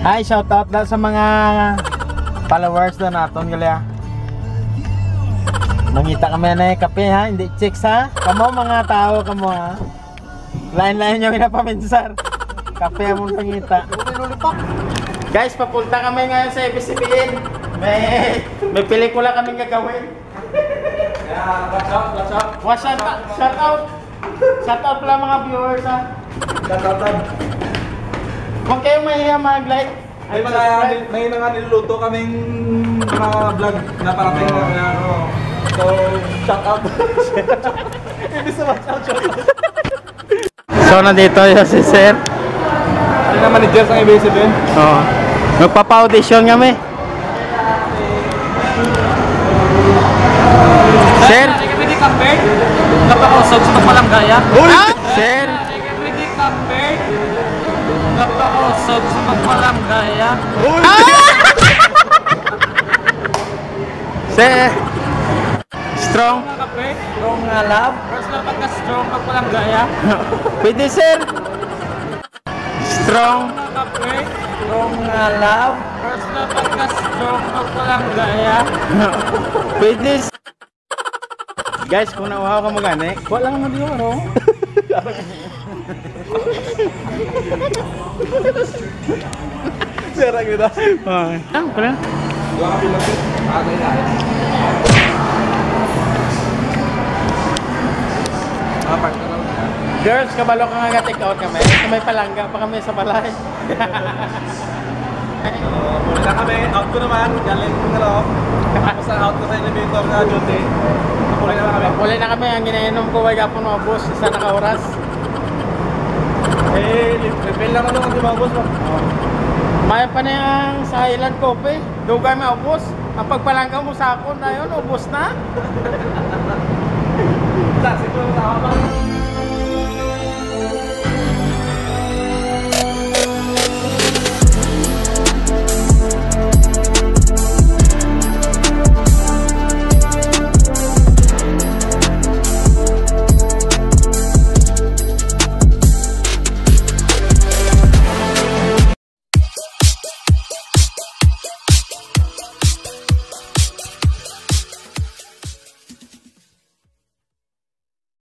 Hi, shout out daw sa mga followers na naton gali ha. Mangita kami na yung kape ha, hindi chicks ha. Kamo mga tao kamo ha. Lain-lain yung pinapaminsar. Kape among pangita. Guys, papunta kami ngayon sa ABCBN. May, may pelikula kaming gagawin. Yeah, watch out, watch out. Watch out, shout out. Shout out pala mga viewers ha. Shout out. Huwag kayong mahiya mag-like. May mga, may mga niluluto kaming mga vlog na parating na na ano. So, shout out. Ibig sa watch out, shout out. So, nandito yung si Sir. Ano na manager sa ABS-CBN? Oo. Magpapa-audition kami. Sir? Napakausap sa palang gaya. Ah? Sir? Napakausap sa palang gaya. Sir? Strong? Strong nga love? First na pagka-strong pag palang gaya. Pwede, sir? Strong? Strong nga love? First na pagka-strong pag palang gaya. Pwede, s- Guys, kung nauhaw ka magani, wala lang mo dito, ano? Sira kita. Ah, ah, pala. Na. Na lang. Girls, kabalo ka nga take out kami. May palangga pa kami sa balay. Na kami. Out ko naman. Galing ano. Tapos na out ko sa elevator na duty. Muli na kami. Wala na kami, ang ginainom ko, wag po mga boss, isa naka-oras. Eh, refill lang ano kung di ba, boss? Maya pa na yung sa Highland Coffee. Dugay may ubos. Ang pagpalangga mo sa ako na yun, ubos na. Sa, siguro sa ako.